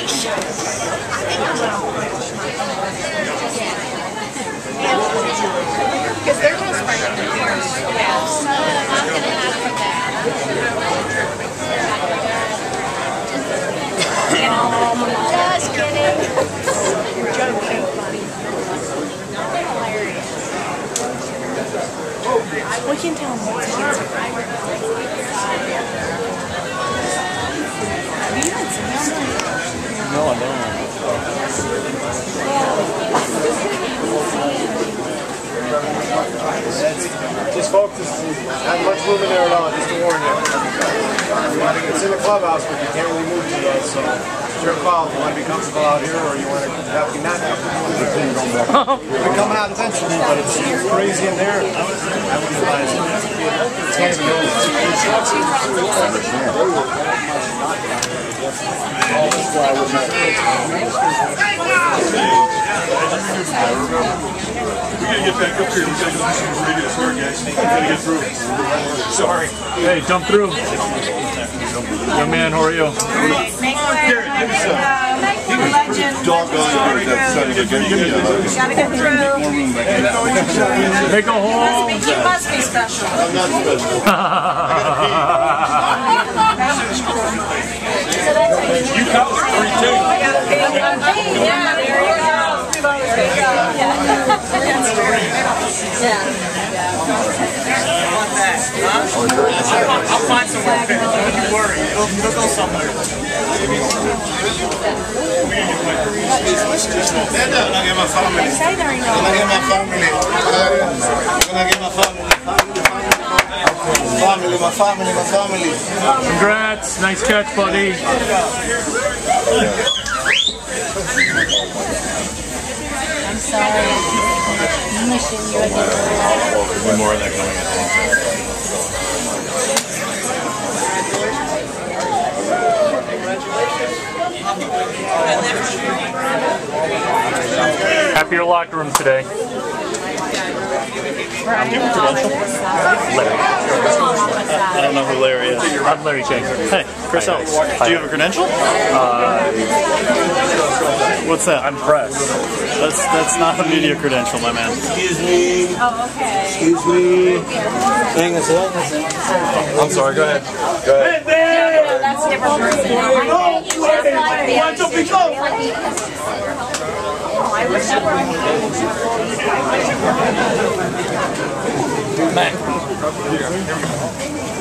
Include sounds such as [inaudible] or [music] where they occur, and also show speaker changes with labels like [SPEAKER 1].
[SPEAKER 1] Because they're just Just focus. Not much room in there at all, just to warn you. It's in the clubhouse, but you can't really move to well, so it's your call. You want to be comfortable out here, or you want to have to not comfortable. We've been coming out eventually, but it's crazy in there. I wouldn't advise it. It's kind of
[SPEAKER 2] a That's why I would not back up here. We gotta go do some radio start, guys. We gotta get through. Sorry.
[SPEAKER 3] Hey, jump through. Young man, how are you?
[SPEAKER 4] Legend.
[SPEAKER 2] Doggone.
[SPEAKER 4] Gotta get through.
[SPEAKER 3] Make a hole.
[SPEAKER 4] You must be special.
[SPEAKER 2] I'm not special. [laughs] [laughs] You count three, two.
[SPEAKER 4] Yeah, there you go. There you go.
[SPEAKER 5] I'll find somewhere fit. Don't you worry. It'll, go somewhere.
[SPEAKER 2] Gonna get my family. Gonna get my family. Gonna get my family. Family, my family, my family.
[SPEAKER 3] Congrats. Nice catch, buddy.
[SPEAKER 4] I'm sorry. You
[SPEAKER 2] More.
[SPEAKER 3] Happier locker room today.
[SPEAKER 5] I don't know who Larry is.
[SPEAKER 3] I'm Larry Chiang.
[SPEAKER 5] Hey, Chris Ellis. Do you have a credential? Uh, What's that?
[SPEAKER 3] I'm press.
[SPEAKER 5] That's that's not a media credential, my man.
[SPEAKER 2] Excuse me.
[SPEAKER 4] Oh, okay.
[SPEAKER 2] Excuse me. Hang on a second. I'm sorry, go ahead. Go ahead.
[SPEAKER 4] No, no, that's a different person. No, you just like the Oh, I wish that were.